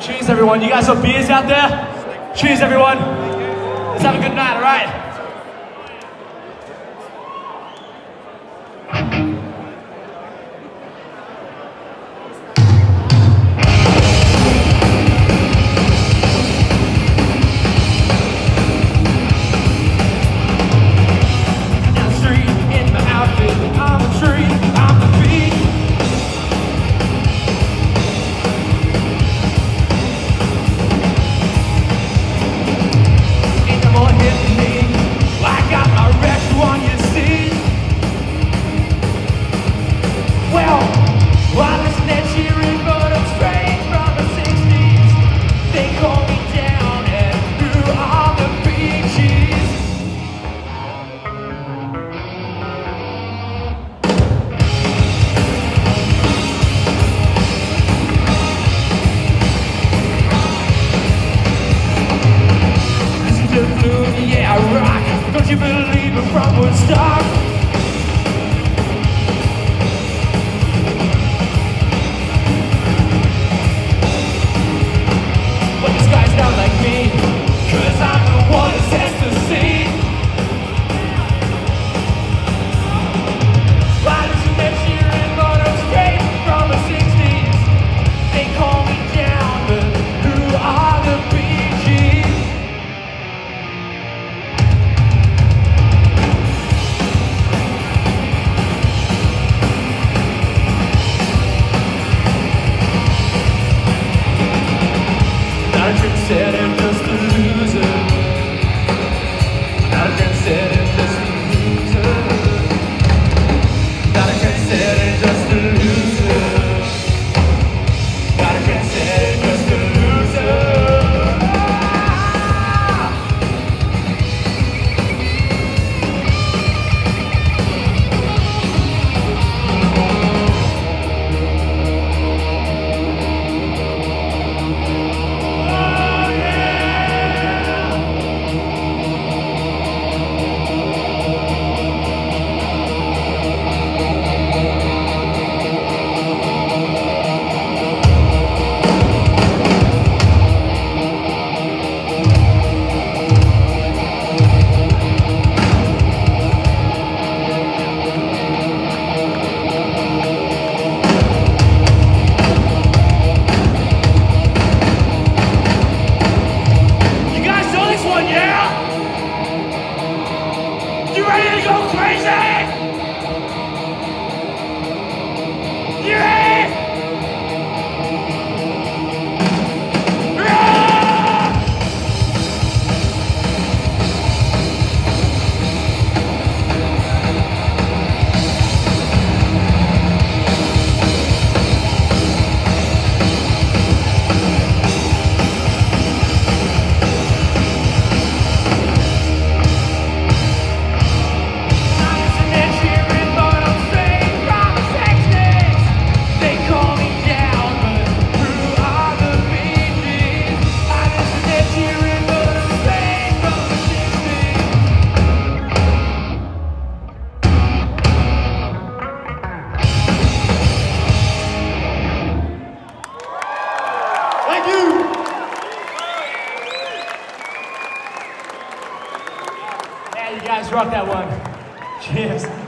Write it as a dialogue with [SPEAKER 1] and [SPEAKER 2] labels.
[SPEAKER 1] Cheers everyone. You guys have beers out there? Cheers everyone. Let's have a good night, alright? you believe it from the start? Jesus! You guys rock that one. Cheers.